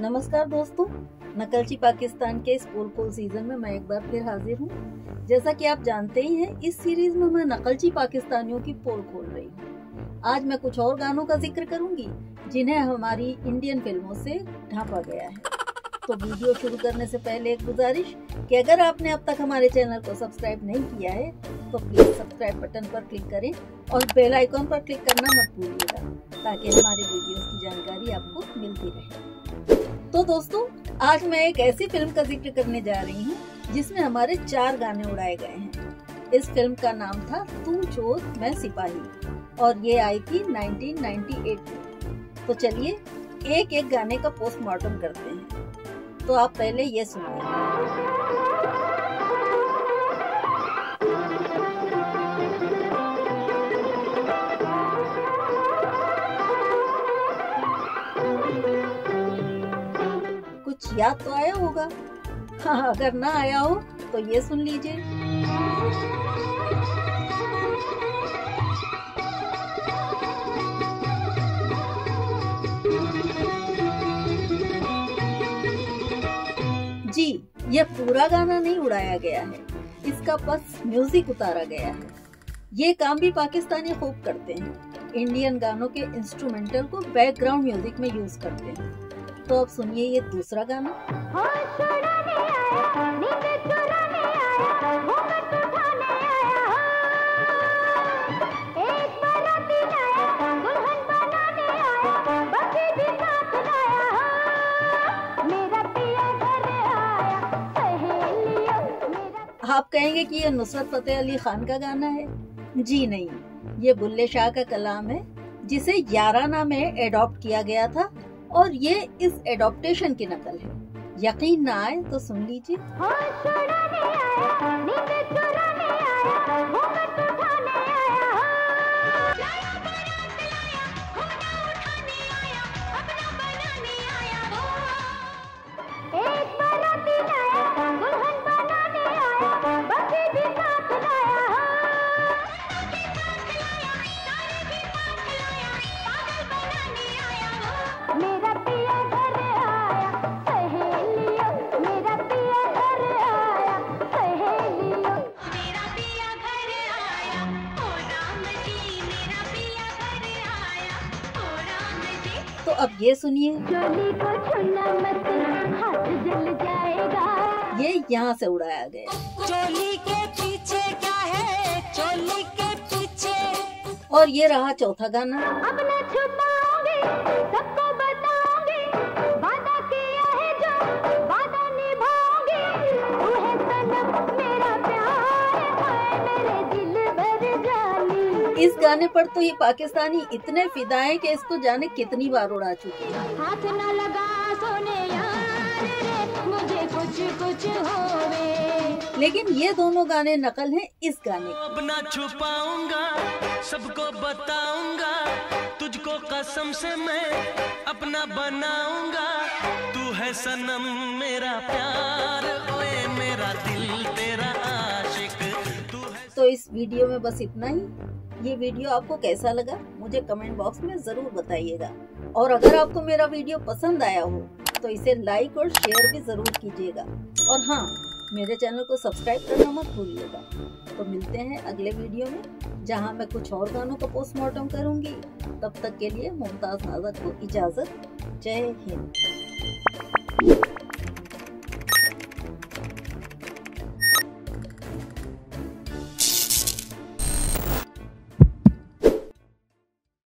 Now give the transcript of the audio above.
नमस्कार दोस्तों, नकलची पाकिस्तान के इस पोल पोल सीज़न में मैं एक बार फिर हाजिर हूँ। जैसा कि आप जानते ही हैं, इस सीरीज़ में मैं नकलची पाकिस्तानियों की पोल खोल रही हूँ। आज मैं कुछ और गानों का ज़िक्र करूँगी, जिन्हें हमारी इंडियन फ़िल्मों से ढांपा गया है। तो वीडियो शुरू करने से पहले एक गुजारिश कि अगर आपने अब तक हमारे चैनल को सब्सक्राइब नहीं किया है तो प्लीज़ सब्सक्राइब बटन पर क्लिक करें और बेल आइकॉन पर क्लिक करना मत भूलिएगा, ताकि हमारे वीडियोस की जानकारी आपको मिलती रहे। तो दोस्तों, आज मैं एक ऐसी फ़िल्म का ज़िक्र करने जा रही हूँ, जिसमें हमारे चार गाने उड़ाए गए हैं। इस फ़िल्म का नाम था तू चोर, मैं सिपाही, और ये आई थी 1998 में। तो चलिए एक एक गाने का पोस्टमार्टम करते हैं। तो आप पहले ये सुनिए। कुछ याद तो आया होगा। हाँ अगर ना आया हो तो ये सुन लीजिए। जी यह पूरा गाना नहीं उड़ाया गया है। इसका बस म्यूज़िक उतारा गया है। ये काम भी पाकिस्तानी खूब करते हैं। इंडियन गानों के इंस्ट्रूमेंटल को बैकग्राउंड म्यूज़िक में यूज़ करते हैं। तो अब सुनिए ये दूसरा गाना। आप कहेंगे कि ये नुसरत फतेह अली खान का गाना है? जी नहीं, ये बुल्ले शाह का कलाम है, जिसे याराना में एडॉप्ट किया गया था और ये इस एडॉप्टेशन की नकल है। यकीन ना आए तो सुन लीजिए। तो अब ये सुनिए। ये यहाँ से उड़ाया गया। चोली के पीछे क्या है? चोली के पीछे। और ये रहा चौथा गाना। अब इस गाने पर तो ये पाकिस्तानी इतने फिदा हैं कि इसको जाने कितनी बार उड़ा चुके हैं। हाथ न लगा सोने यार रे मुझे कुछ कुछ होवे। लेकिन ये दोनों गाने नकल हैं इस गाने अपना छुपाऊँगा सबको बताऊँगा तुझको कसम से मैं अपना बनाऊँगा। तू है सनम मेरा प्यार ओए मेरा दिल तेरा तू इस वीडियो में बस इतना ही। ये वीडियो आपको कैसा लगा, मुझे कमेंट बॉक्स में ज़रूर बताइएगा। और अगर आपको मेरा वीडियो पसंद आया हो तो इसे लाइक और शेयर भी ज़रूर कीजिएगा। और हाँ मेरे चैनल को सब्सक्राइब करना मत भूलिएगा। तो मिलते हैं अगले वीडियो में, जहाँ मैं कुछ और गानों का पोस्टमार्टम करूँगी। तब तक के लिए मुमताज़ नाजर को इजाज़त। जय हिंद।